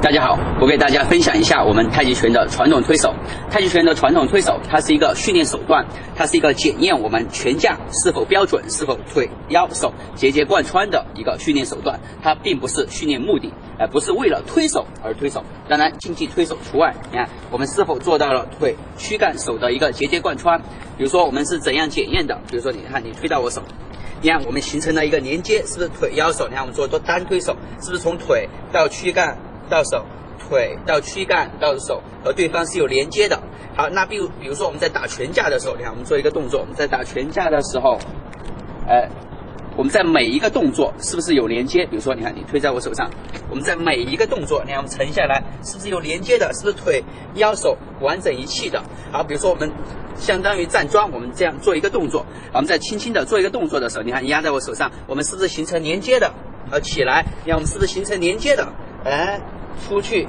大家好，我给大家分享一下我们太极拳的传统推手。太极拳的传统推手，它是一个训练手段，它是一个检验我们拳架是否标准、是否腿、腰、手节节贯穿的一个训练手段。它并不是训练目的，而不是为了推手而推手。当然，竞技推手除外。你看，我们是否做到了腿、躯干、手的一个节节贯穿？比如说，我们是怎样检验的？比如说，你看，你推到我手。你看，我们形成了一个连接，是不是腿腰手？你看，我们做做单推手，是不是从腿到躯干？到手，腿到躯干到手和对方是有连接的。好，那比如比如说我们在打拳架的时候，你看我们做一个动作，我们在打拳架的时候，哎，我们在每一个动作是不是有连接？比如说你看你推在我手上，我们在每一个动作，你看我们沉下来是不是有连接的？是不是腿腰手完整一气的？好，比如说我们相当于站桩，我们这样做一个动作，我们在轻轻的做一个动作的时候，你看压在我手上，我们是不是形成连接的？呃，起来，你看我们是不是形成连接的？哎。出去，